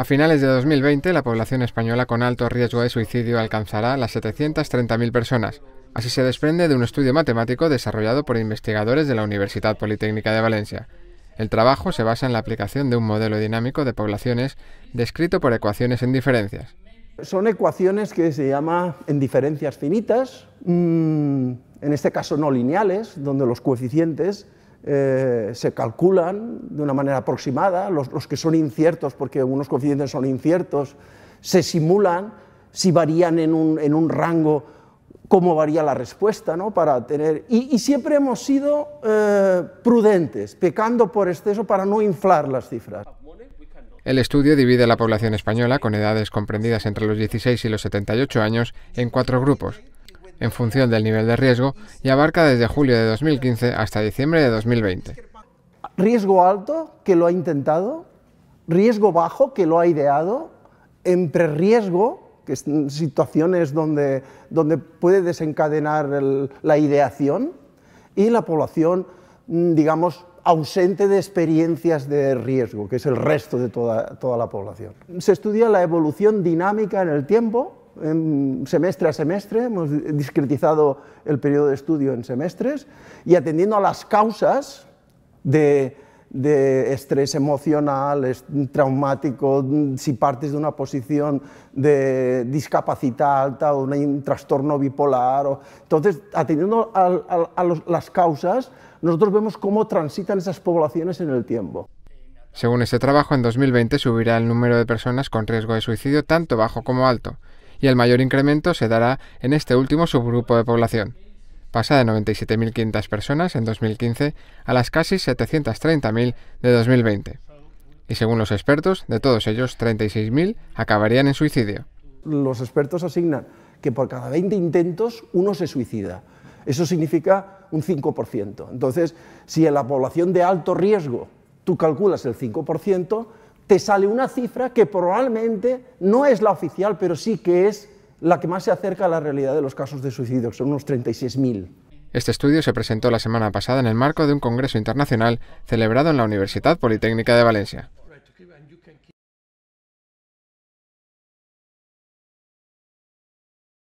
A finales de 2020, la población española con alto riesgo de suicidio alcanzará las 730.000 personas. Así se desprende de un estudio matemático desarrollado por investigadores de la Universidad Politécnica de Valencia. El trabajo se basa en la aplicación de un modelo dinámico de poblaciones descrito por ecuaciones en diferencias. Son ecuaciones que se llaman en diferencias finitas, mm, en este caso no lineales, donde los coeficientes eh, se calculan de una manera aproximada, los, que son inciertos, porque algunos coeficientes son inciertos, se simulan si varían en un, rango, cómo varía la respuesta, ¿no? para tener, y, siempre hemos sido eh, prudentes, pecando por exceso para no inflar las cifras. El estudio divide a la población española con edades comprendidas entre los 16 y los 78 años en cuatro grupos, en función del nivel de riesgo y abarca desde julio de 2015 hasta diciembre de 2020. Riesgo alto, que lo ha intentado, riesgo bajo, que lo ha ideado, en prerriesgo, que es situaciones donde, donde puede desencadenar la ideación, y la población, mm, digamos, ausente de experiencias de riesgo, que es el resto de toda, toda la población. Se estudia la evolución dinámica en el tiempo, semestre a semestre, hemos discretizado el periodo de estudio en semestres y atendiendo a las causas de, estrés emocional, traumático, si partes de una posición de discapacidad alta o un trastorno bipolar. O, entonces, atendiendo a las causas, nosotros vemos cómo transitan esas poblaciones en el tiempo. Según este trabajo, en 2020 subirá el número de personas con riesgo de suicidio tanto bajo como alto, y el mayor incremento se dará en este último subgrupo de población. Pasa de 97.500 personas en 2015 a las casi 730.000 de 2020. Y según los expertos, de todos ellos, 36.000 acabarían en suicidio. Los expertos asignan que por cada 20 intentos uno se suicida. Eso significa un 5%. Entonces, si en la población de alto riesgo tú calculas el 5%, te sale una cifra que probablemente no es la oficial, pero sí que es la que más se acerca a la realidad de los casos de suicidio, que son unos 36.000. Este estudio se presentó la semana pasada en el marco de un congreso internacional celebrado en la Universidad Politécnica de Valencia.